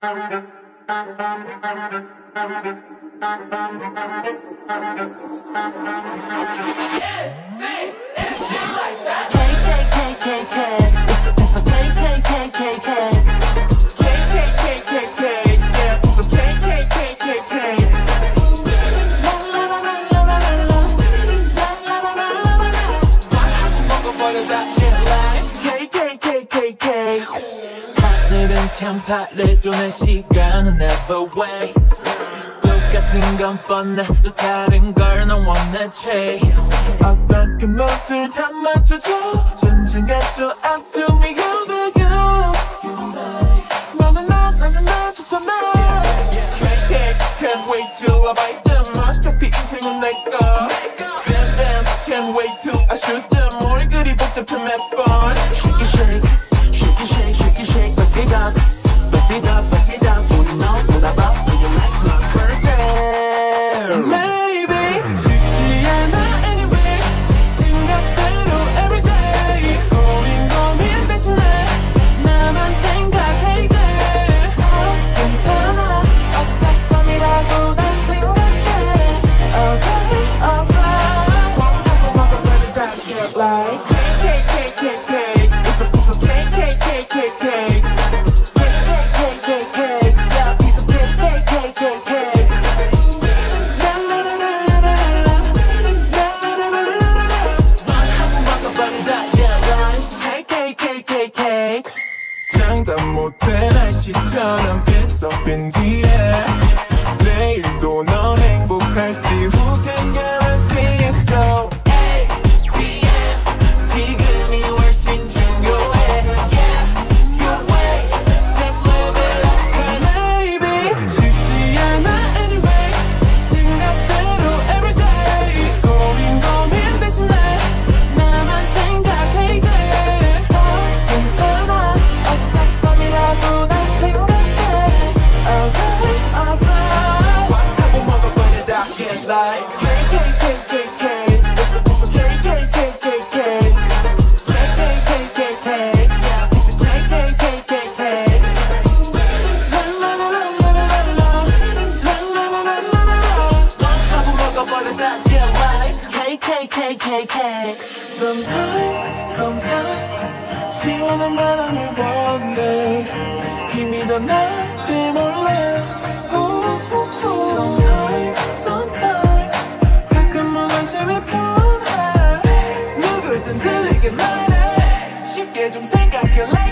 K K K K K. 참 파래도는 시간은 never waits 똑같은 건 뻔해 또 다른 걸넌 wanna chase 어떤 그 모두 다 맞춰줘 전쟁했죠 앞두 cake cake 장담 못해 날씨처럼 it's up in the KKKKK Sometimes, sometimes 시원한 바람을 본데 힘이 더 날지 몰라 Sometimes, sometimes 가끔 무관심이 편해 누구든 들리게 말해 쉽게 좀 생각할래